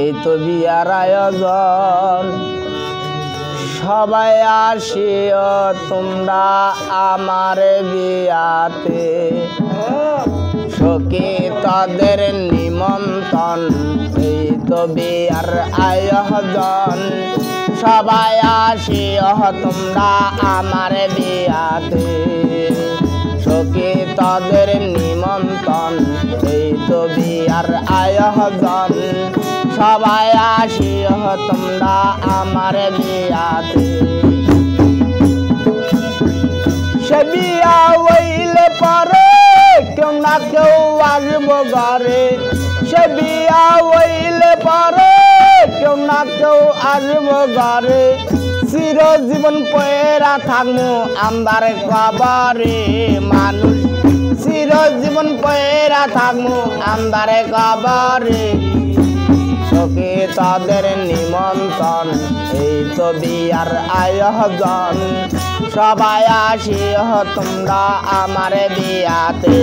এই তো বিয়ার আয়োজন। সবাই আসিও, তোমরা আমার বিয়াতে। সখী তাদের নিমন্ত্রণ, এই তো বিয়ার আয়োজন। সবাই আসিও, তোমরা আমার বিয়াতে। আয়োজন সবাই আসিও তোমরা আমার বিয়াতে সে বিয়া হইলে পরে কেউ না কেউ আসব ঘরে। সে বিয়া হইলে পরে কেউ না কেউ আসব ঘরে। চির জীবন পয়রা থাকমু আমার কবরে মানুষ। চির জীবন পয়রা থাকমু আমার কবরে। সখী তাদের নিমন্ত্রণ, এই তো বিয়ার আয়োজন। সবাই আসিও, তোমরা আমার বিয়াতে।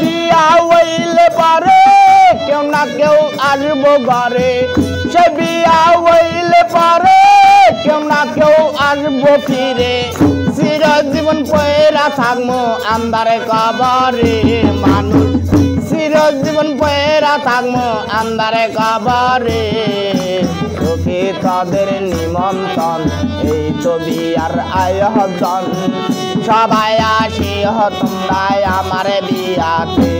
বিয়া হইলে পারে কেউ না কেউ আসব ঘরে। সে বিয়া হইলে পারে, কেউ না কেউ আসব ফিরে। চির জীবন পয়রা থাকব আন্দারে কবরে, মানুষ চির জীবন পয়রা থাকব আন্দারে কবরে। সখী তাদের নিমন্ত্রণ, এই তো বিয়ার আয়োজন। সবাই আসি তোমরা আমার বিয়াতে।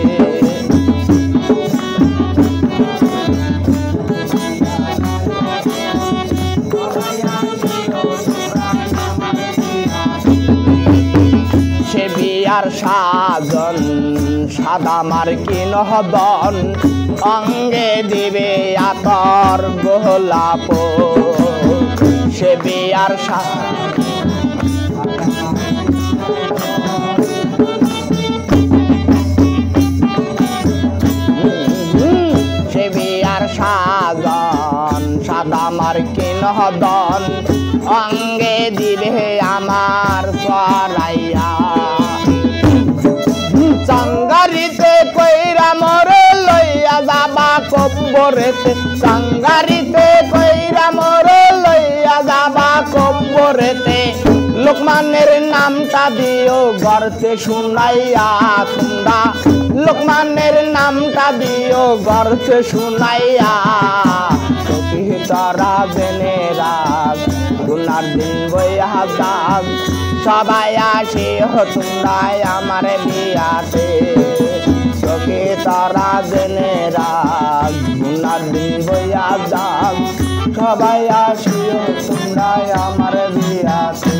বিয়ার সাজন, সাদা মার্কিন হদন অঙ্গে দিবে আতর গোলাপ। সে বিয়ার সা বিয়ার সাজন, সাদা মার্কিন হদন অঙ্গে দিবে আমার সরাইয়া কব্বরেতে চাঙ্গারিতে কইরা মরে লইয়া যাবা কব্বরেতে। লোকমানের নামটা দিও গর্তে শুনাইয়া তোমরা। লোকমানের নামটা দিও গর্তে শুনাইয়া। তারা জেনে রাখ গুনার দিন বইয়া যাক সবাই আসে তোমরা আমার বিয়াতে সখী তারা জেনে রাখ দিন বইয়া যাক। সবাই আসিও তোমরা আমার বিয়াতে।